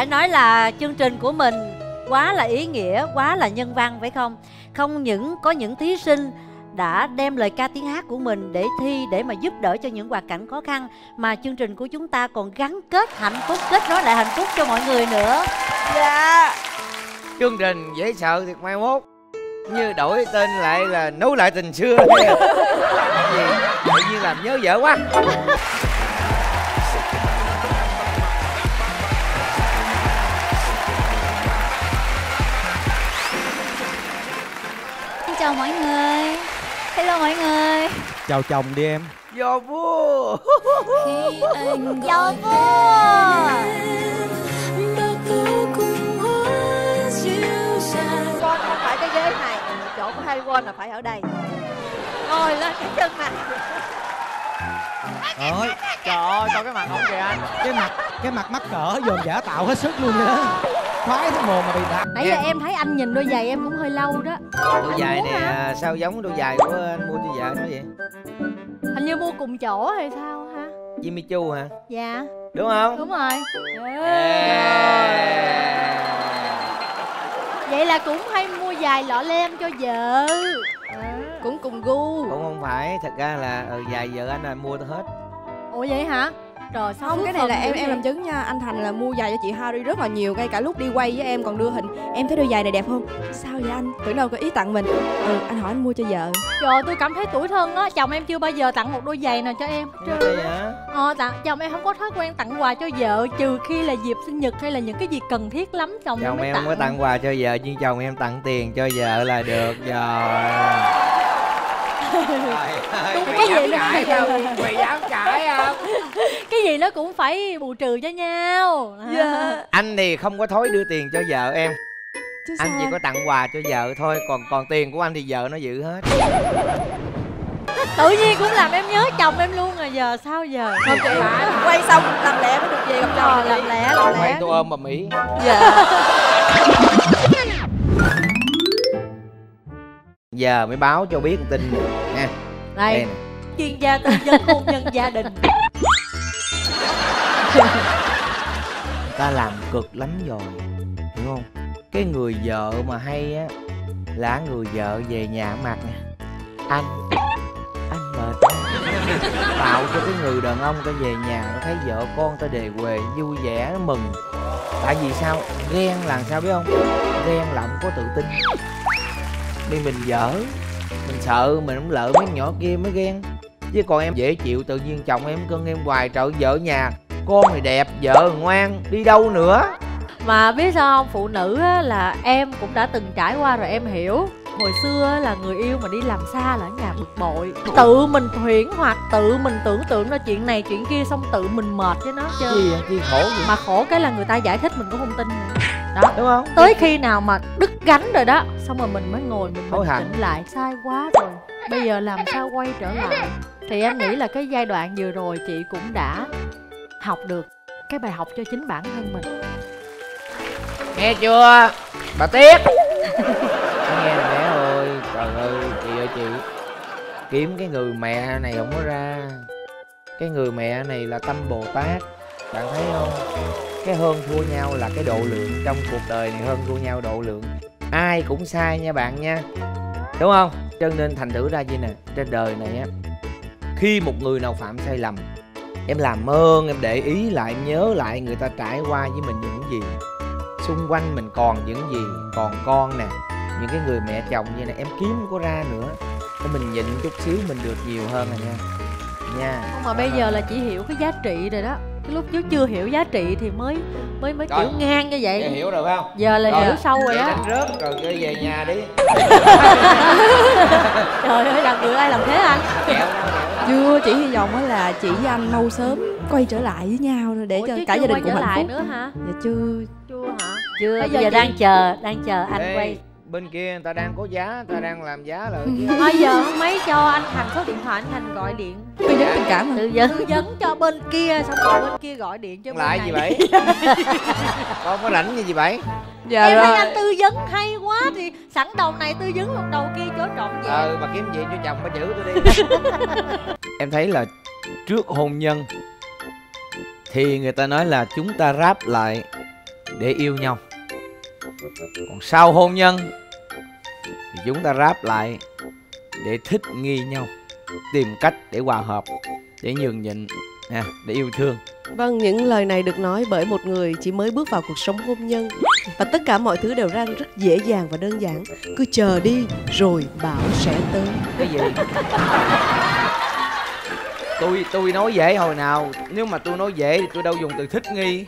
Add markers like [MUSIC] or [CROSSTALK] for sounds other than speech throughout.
phải nói là chương trình của mình quá là ý nghĩa quá là nhân văn phải không? Không những có những thí sinh đã đem lời ca tiếng hát của mình để thi để mà giúp đỡ cho những hoàn cảnh khó khăn mà chương trình của chúng ta còn gắn kết hạnh phúc kết nối lại hạnh phúc cho mọi người nữa. Dạ. Chương trình dễ sợ thiệt mai mốt như đổi tên lại là nối lại tình xưa. [LAUGHS] Gì? Tự nhiên làm nhớ vợ quá chào mọi người. Hello mọi người. Chào chồng đi em. Do vua. Chào vua. Con không phải cái ghế này. Chỗ của Harry Potter là phải ở đây. Ngồi lên cái chân này. Ôi, trời ơi, coi cái mặt không kìa anh? Cái mặt, cái mặt mắc cỡ dồn giả tạo hết sức luôn vậy đó Khoái cái mồm mà bị đặt Nãy giờ em thấy anh nhìn đôi giày em cũng hơi lâu đó. Đôi giày này à, sao giống đôi giày của anh mua cho vợ nó vậy? Hình như mua cùng chỗ hay sao ha? Jimmy Choo hả? Dạ. Đúng không? Đúng rồi. Ê. Vậy là cũng hay mua giày lọ lem cho vợ. Cũng cùng gu. Cũng không phải thật ra là ừ, giày vợ anh là mua hết. Ủa vậy hả Trời sao không cái này là em em làm chứng nha. Anh thành là mua giày cho chị Harry rất là nhiều ngay cả lúc đi quay với em còn đưa hình. Em thấy đôi giày này đẹp không? Sao vậy anh? Tưởng đâu có ý tặng mình. Ừ anh hỏi anh mua cho vợ. Trời tôi cảm thấy tủi thân á. Chồng em chưa bao giờ tặng một đôi giày nào cho em hả? Ờ tặng chồng em không có thói quen tặng quà cho vợ Trừ khi là dịp sinh nhật hay là những cái gì cần thiết lắm Chồng, chồng mới em tặng không có tặng. quà cho vợ nhưng chồng em tặng tiền cho vợ là được. Rồi [LAUGHS] cái gì nó mày dám cãi không cái gì nó cũng phải bù trừ cho nhau. Dạ [LAUGHS] anh thì không có thói đưa tiền cho vợ em. Chứ anh chỉ sao? có tặng quà cho vợ thôi còn còn tiền của anh thì vợ nó giữ hết. [LAUGHS] Tự nhiên cũng làm em nhớ chồng em luôn rồi giờ sao giờ? Không chị quay xong làm lẽ mới được về gặp Ờ, chồng làm lẽ làm lẽ. tôi ôm bà mỹ. Dạ giờ mới báo cho biết tin nha. Đây đây chuyên gia tư vấn hôn nhân gia đình. Ta làm cực lắm rồi hiểu không? Cái người vợ mà hay á là người vợ về nhà mặt nè. Anh anh mệt quá." tạo cho cái người đàn ông ta về nhà nó thấy vợ con ta đề huề vui vẻ nó mừng. Tại vì sao? Ghen là sao biết không? Ghen là không có tự tin vì mình dở. Mình sợ mình không lỡ mấy nhỏ kia mới ghen. Chứ còn em dễ chịu tự nhiên chồng em cưng em hoài trợ vợ nhà. Con thì đẹp vợ ngoan đi đâu nữa? Mà biết sao không? Phụ nữ á, là em cũng đã từng trải qua rồi em hiểu. Hồi xưa á, là người yêu mà đi làm xa là ở nhà bực bội. Tự mình thuyễn hoặc tự mình tưởng tượng ra chuyện này chuyện kia xong tự mình mệt với nó chứ. Vậy? chi khổ gì mà khổ cái là người ta giải thích mình cũng không tin nữa. Đó. Đúng không? Tới khi nào mà đứt gánh rồi đó xong rồi mình mới ngồi mình bình hận. tĩnh lại. Sai quá rồi. Bây giờ làm sao quay trở lại? Thì em nghĩ là cái giai đoạn vừa rồi chị cũng đã học được cái bài học cho chính bản thân mình. Nghe chưa? Bà tiếc [LAUGHS] nghe nè mẹ ơi trời ơi chị ơi chị. Kiếm cái người mẹ này không có ra. Cái người mẹ này là tâm bồ tát. Bạn thấy không cái hơn thua nhau là cái độ lượng trong cuộc đời này hơn thua nhau độ lượng. Ai cũng sai nha bạn nha. Đúng không? Cho nên thành thử ra vậy nè trên đời này á khi một người nào phạm sai lầm em làm ơn em để ý lại em nhớ lại người ta trải qua với mình những gì. Xung quanh mình còn những gì? Còn con nè những cái người mẹ chồng như này em kiếm không có ra nữa. Để mình nhịn chút xíu mình được nhiều hơn rồi nha. Nha. Nhưng mà bây giờ là chỉ hiểu cái giá trị rồi đó cái lúc trước chưa hiểu giá trị thì mới mới mới Rồi. kiểu ngang như vậy. Hiểu rồi phải không? Giờ là Rồi. hiểu sâu rồi đó. rớt rồi đi về nhà đi. [LAUGHS] Trời ơi làm được ai làm thế anh? Kẹo đâu chưa chỉ hy vọng là chị với anh mau sớm quay trở lại với nhau rồi để Ủa, cho chứ cả gia đình quay cùng trở hạnh lại phúc. nữa hả? Dạ chưa. Chưa hả? Chưa Bây bây giờ giờ chị- đang chờ đang chờ anh Ê, quay bên kia người ta đang có giá người ta đang làm giá chứ bây giờ không mấy cho anh thành số điện thoại anh thành gọi điện. Tư vấn tình cảm tư vấn tư vấn cho bên kia xong rồi bên kia gọi điện cho lại gì vậy? [LAUGHS] Con có rảnh gì gì vậy? Dạ em thấy rồi. anh tư vấn hay quá thì sẵn đầu này tư vấn luôn đầu kia chỗ trọn vẹn ờ bà kiếm chuyện cho chồng bà giữ tôi đi. [LAUGHS] Em thấy là trước hôn nhân thì người ta nói là chúng ta ráp lại để yêu nhau. Còn sau hôn nhân thì chúng ta ráp lại để thích nghi nhau tìm cách để hòa hợp để nhường nhịn nè để yêu thương. Vâng, những lời này được nói bởi một người chỉ mới bước vào cuộc sống hôn nhân. Và tất cả mọi thứ đều đang rất dễ dàng và đơn giản. Cứ chờ đi rồi bão sẽ tới. Cái gì? Tôi tôi nói dễ hồi nào. Nếu mà tôi nói dễ thì tôi đâu dùng từ thích nghi.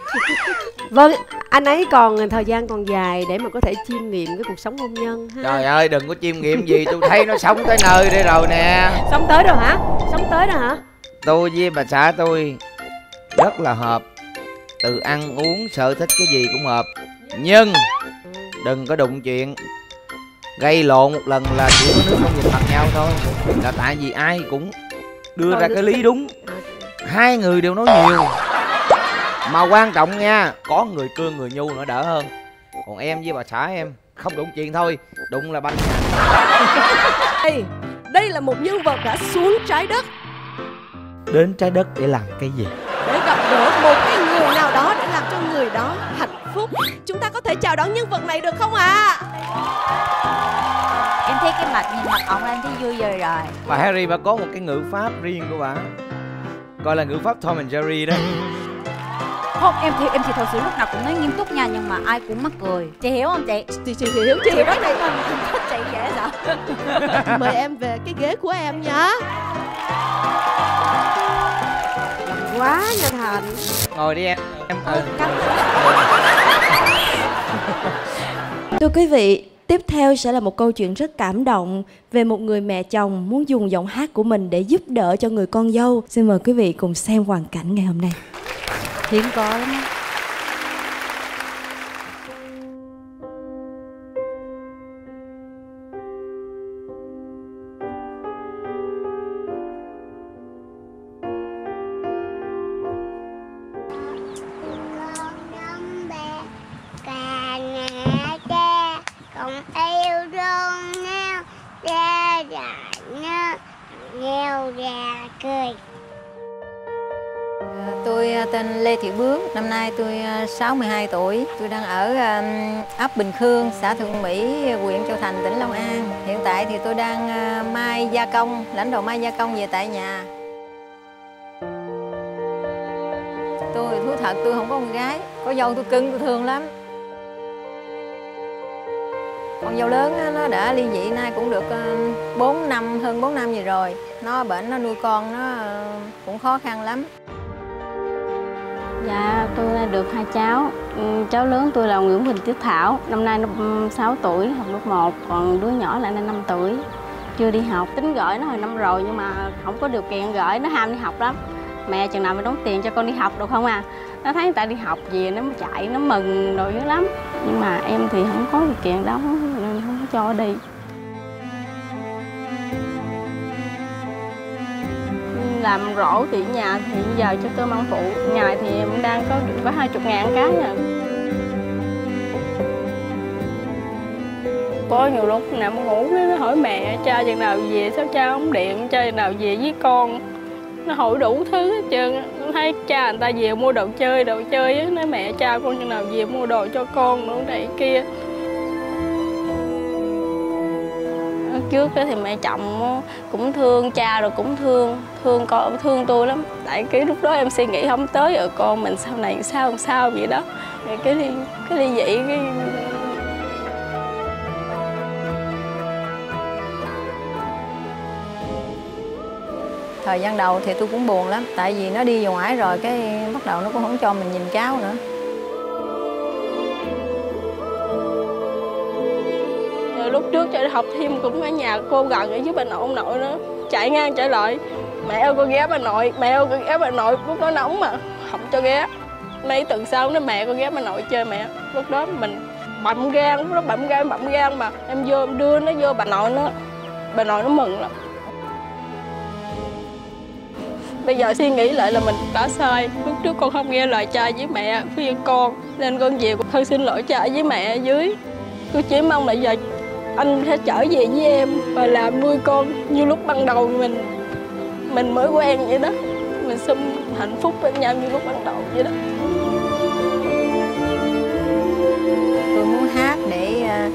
Vâng, anh ấy còn thời gian còn dài để mà có thể chiêm nghiệm cái cuộc sống hôn nhân ha. trời ơi đừng có chiêm nghiệm gì. Tôi thấy nó sống tới nơi đây rồi nè. Sống tới rồi hả? Sống tới rồi hả? tôi với bà xã tôi rất là hợp. Từ ăn uống sở thích cái gì cũng hợp. Nhưng đừng có đụng chuyện. Gây lộn một lần là chỉ có nước không nhìn mặt nhau thôi. Là tại vì ai cũng đưa ra cái lý đúng. Hai người đều nói nhiều mà quan trọng nha có người cương người nhu nữa đỡ hơn. Còn em với bà xã em không đụng chuyện thôi đụng là banh Đây, [LAUGHS] đây là một nhân vật đã xuống trái đất. Đến trái đất để làm cái gì? Để gặp gỡ một cái người nào đó để làm cho người đó hạnh phúc. Chúng ta có thể chào đón nhân vật này được không ạ? em thấy cái mặt nhìn mặt ông em thấy vui rồi rồi. Bà Harry bà có một cái ngữ pháp riêng của bà. Gọi là ngữ pháp Tom and Jerry đó [LAUGHS] không em thì em thì thật sự lúc nào cũng nói nghiêm túc nha nhưng mà ai cũng mắc cười chị hiểu không chị Chị, chị hiểu chị chị rất là mình thích chị dễ sợ [LAUGHS] Mời em về cái ghế của em nhá Quá nha Thành. ngồi đi em em ừ. [LAUGHS] Thưa quý vị, tiếp theo sẽ là một câu chuyện rất cảm động về một người mẹ chồng muốn dùng giọng hát của mình để giúp đỡ cho người con dâu. Xin mời quý vị cùng xem hoàn cảnh ngày hôm nay hiếm có lắm tên Lê Thị Bước, năm nay tôi à, 62 tuổi. Tôi đang ở à, ấp Bình Khương, xã Thượng Mỹ, huyện Châu Thành, tỉnh Long An. Hiện tại thì tôi đang à, mai gia công, lãnh đồ mai gia công về tại nhà. Tôi thú thật tôi không có con gái, có dâu tôi cưng tôi thương lắm. Con dâu lớn nó đã ly dị nay cũng được 4 năm, hơn 4 năm gì rồi. Nó bệnh, nó nuôi con, nó cũng khó khăn lắm. Dạ, tôi được hai cháu. Ừ, cháu lớn tôi là Nguyễn Huỳnh Tuyết Thảo, năm nay nó ừ, 6 tuổi, học lớp 1, còn đứa nhỏ là năm 5 tuổi, chưa đi học. Tính gửi nó hồi năm rồi nhưng mà không có điều kiện gửi, nó ham đi học lắm. Mẹ chừng nào mới đóng tiền cho con đi học được không à? Nó thấy người ta đi học về nó chạy, nó mừng đồ dữ lắm. Nhưng mà em thì không có điều kiện đó nên không có cho đi. Làm rổ thì nhà thì giờ cho cơm ăn phụ. Ngày thì em đang có được có hai chục ngàn cái à. Có nhiều lúc nằm ngủ nó hỏi mẹ, cha chừng nào về sao cha không điện, cha chừng nào về với con? Nó hỏi đủ thứ hết trơn thấy cha người ta về mua đồ chơi đồ chơi á nói mẹ, cha con chừng nào về mua đồ cho con nữa, này kia. Trước thì mẹ chồng cũng thương cha rồi cũng thương thương con, thương tôi lắm. Tại cái lúc đó em suy nghĩ không tới ở con mình sau này sao, làm sao? vậy đó. Rồi cái ly cái ly dị, cái Thời gian đầu thì tôi cũng buồn lắm, Tại vì nó đi vào ngoài rồi, cái bắt đầu nó cũng không cho mình nhìn cháu nữa. Trước cho học thêm cũng ở nhà cô gần ở dưới bà nội, ông nội nữa chạy ngang chạy lại. Mẹ ơi, con ghé bà nội, mẹ ơi, con ghé bà nội, lúc đó nóng mà, không cho ghé. Mấy tuần sau nó mẹ con ghé bà nội chơi mẹ, lúc đó mình bậm gan, lúc đó bậm gan bậm gan mà. Em vô, em đưa nó vô, bà nội nó, bà nội nó mừng lắm. Bây giờ suy nghĩ lại là mình đã sai. Lúc trước con không nghe lời cha với mẹ, khuyên con, nên con về con thân xin lỗi cha với mẹ ở dưới. Tôi chỉ mong là giờ anh sẽ trở về với em và làm nuôi con như lúc ban đầu mình. Mình mới quen vậy đó. Mình xin hạnh phúc bên nhau như lúc ban đầu vậy đó. Tôi muốn hát để à,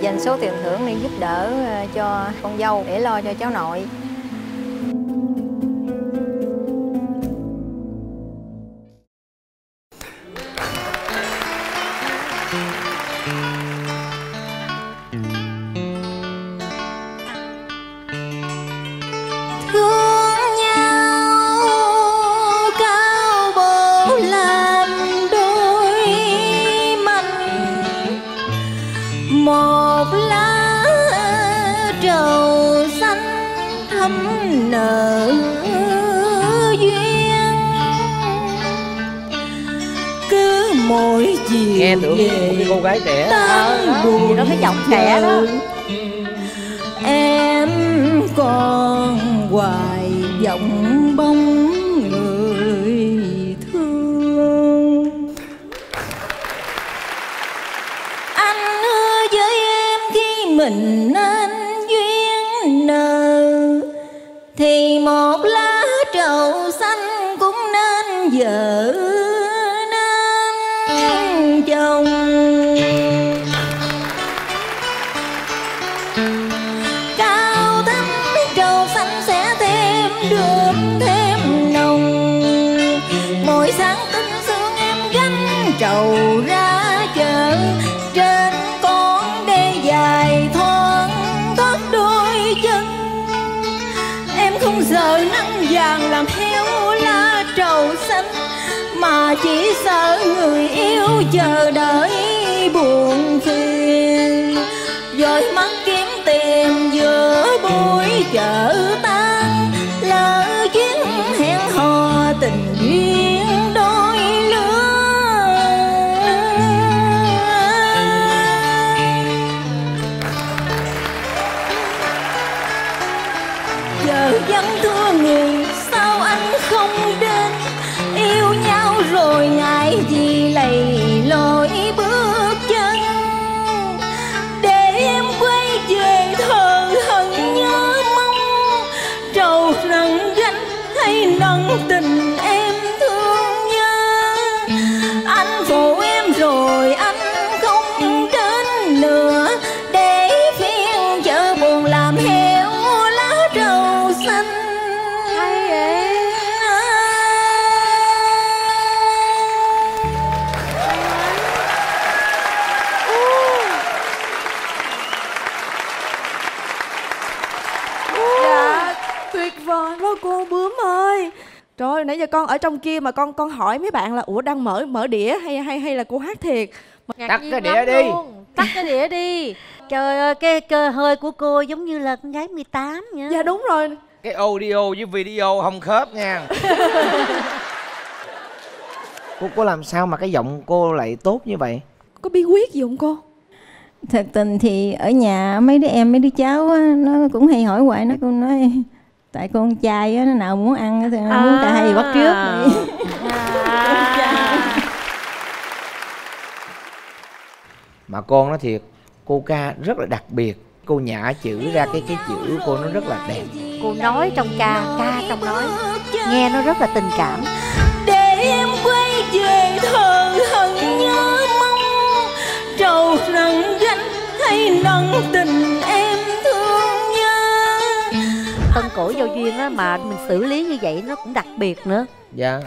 dành số tiền thưởng để giúp đỡ à, cho con dâu, để lo cho cháu nội. Mỗi chiều nghe tưởng về một cái cô gái trẻ. tan buồn nó cái giọng trẻ đó. em còn hoài vọng bóng người thương. Anh hứa với em khi mình nên duyên nợ thì một lá trầu xanh cũng nên vợ yêu chờ đợi buồn phiền? Rồi mắt kiếm tìm giữa buổi chợ tan, lỡ chuyến hẹn hò tình duyên. Giờ con ở trong kia mà con con hỏi mấy bạn là ủa đang mở mở đĩa hay hay hay là cô hát thiệt? Mà Tắt cái đĩa đi. tắt cái đĩa đi. Trời ơi cái cơ hơi của cô giống như là con gái 18 nha. Dạ đúng rồi. Cái audio với video không khớp nha. [LAUGHS] Cô có làm sao mà cái giọng cô lại tốt như vậy? Có bí quyết gì không cô? Thật tình thì ở nhà mấy đứa em mấy đứa cháu á, nó cũng hay hỏi hoài nó cũng nói tại con trai á, nó nào muốn ăn á thì nó muốn cả hai bắt trước [LAUGHS] mà con nói thiệt cô ca rất là đặc biệt. Cô nhả chữ ra cái cái chữ cô nó rất là đẹp. Cô nói trong ca ca trong nói nghe nó rất là tình cảm. Để em quay duyên á mà mình xử lý như vậy nó cũng đặc biệt nữa. Dạ.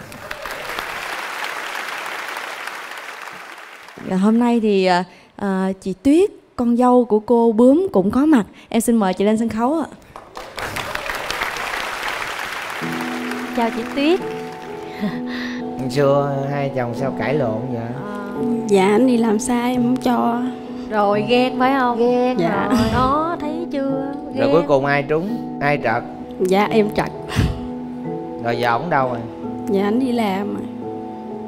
Dạ, hôm nay thì à, à, chị Tuyết con dâu của cô bướm cũng có mặt. Em xin mời chị lên sân khấu ạ. Chào chị Tuyết. Xưa hai chồng sao cãi lộn vậy? Dạ anh đi làm sai em không cho. Rồi ghen phải không? Ghen. Dạ. rồi Đó thấy chưa? Rồi cuối cùng ai trúng? Ai trật Dạ em trật rồi giờ ổng đâu rồi? Dạ anh đi làm.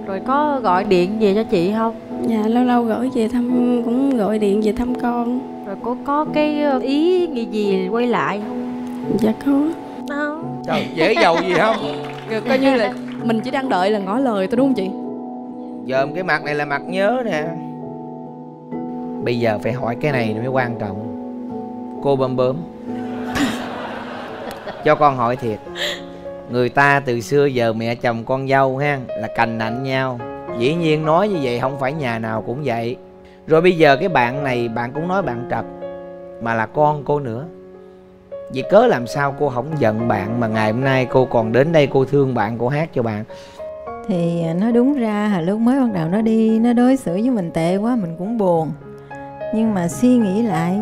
Rồi có gọi điện về cho chị không? Dạ lâu lâu gửi về thăm Cũng gọi điện về thăm con. Rồi có có cái ờ, ý gì gì quay lại không? Dạ có. Không. Trời dễ giàu gì không? Rồi coi như là mình chỉ đang đợi là ngỏ lời thôi đúng không chị? Dòm cái mặt này là mặt nhớ nè. Bây giờ phải hỏi cái này mới quan trọng. Cô bơm bướm cho con hỏi thiệt. Người ta từ xưa giờ mẹ chồng con dâu ha, là cành nạnh nhau. Dĩ nhiên nói như vậy không phải nhà nào cũng vậy. Rồi bây giờ cái bạn này, bạn cũng nói bạn trật, mà là con cô nữa. Vậy cớ làm sao cô không giận bạn mà ngày hôm nay cô còn đến đây cô thương bạn, cô hát cho bạn? Thì à, nó đúng ra là lúc mới bắt đầu nó đi, nó đối xử với mình tệ quá, mình cũng buồn. Nhưng mà suy nghĩ lại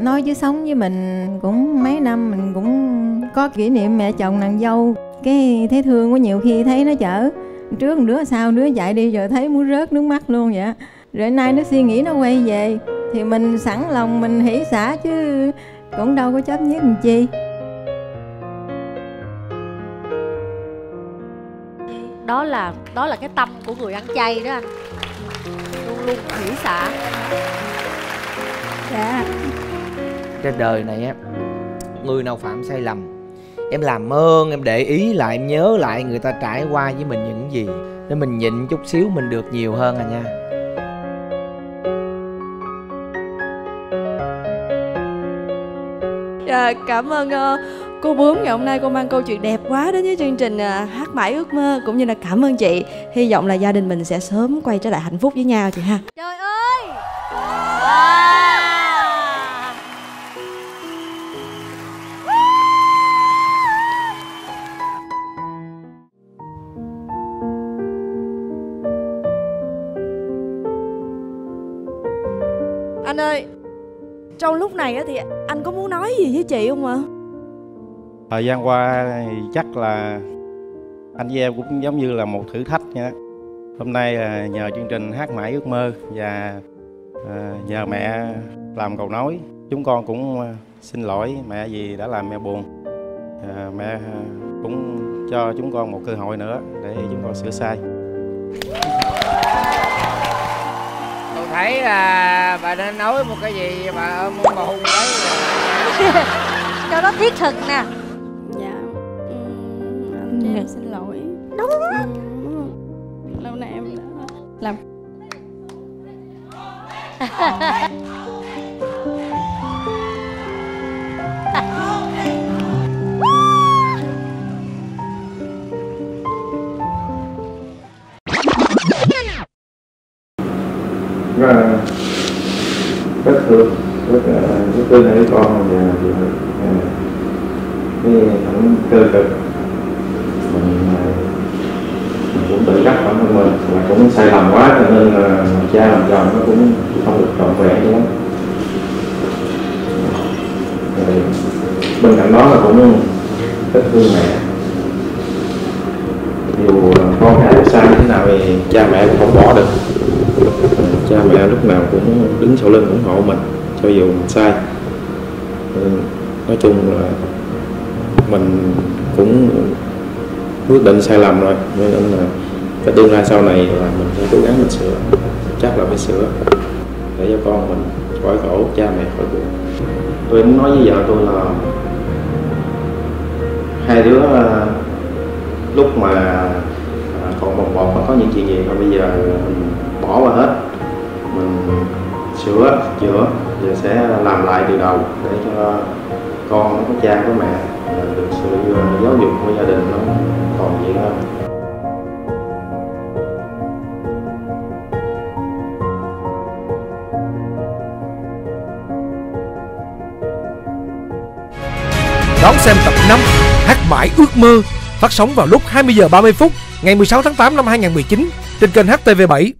nói chứ sống với mình cũng mấy năm mình cũng có kỷ niệm mẹ chồng nàng dâu. Cái thấy thương quá nhiều khi thấy nó chở trước một đứa sau đứa chạy đi rồi thấy muốn rớt nước mắt luôn vậy rồi nay nó suy nghĩ nó quay về thì mình sẵn lòng mình hỷ xả chứ cũng đâu có chấp nhất làm chi. Đó là đó là cái tâm của người ăn chay đó anh. Luôn luôn hỷ xả. Dạ trên đời này á người nào phạm sai lầm em làm ơn em để ý lại em nhớ lại người ta trải qua với mình những gì để mình nhịn chút xíu mình được nhiều hơn à nha. Dạ, cảm ơn uh, cô bướm. Ngày hôm nay cô mang câu chuyện đẹp quá đến với chương trình uh, hát mãi ước mơ cũng như là cảm ơn chị. Hy vọng là gia đình mình sẽ sớm quay trở lại hạnh phúc với nhau chị ha. Trời ơi! Wow. Trong lúc này thì anh có muốn nói gì với chị không ạ? Thời gian qua thì chắc là anh với em cũng giống như là một thử thách nha. Hôm nay là nhờ chương trình hát mãi ước mơ và à, nhờ mẹ làm cầu nối. Chúng con cũng à, xin lỗi mẹ vì đã làm mẹ buồn. À, mẹ cũng cho chúng con một cơ hội nữa để chúng con sửa sai thấy là bà nên nói một cái gì bà muốn bà hôn đấy. [LAUGHS] Cho nó thiết thực nè. Dạ. Anh cho em xin lỗi. Đúng lâu nay em đã làm cha mẹ cũng không bỏ được. Cha mẹ lúc nào cũng đứng sau lưng ủng hộ mình cho dù mình sai. Nói chung là mình cũng quyết định sai lầm rồi nên là cái tương lai sau này là mình phải cố gắng mình sửa chắc là phải sửa để cho con mình khỏi khổ cha mẹ khỏi buồn. Tôi muốn nói với vợ tôi là hai đứa lúc mà bột bột nó có những chuyện gì mà bây giờ mình bỏ qua hết. Mình sửa, chữa giờ sẽ làm lại từ đầu để cho con nó có cha có mẹ ừ, được sự ừ, giáo dục của gia đình nó toàn diện hơn. Đón xem tập 5 Hát mãi ước mơ, phát sóng vào lúc 20 giờ 30 phút ngày 16 tháng 8 năm 2019 trên kênh HTV7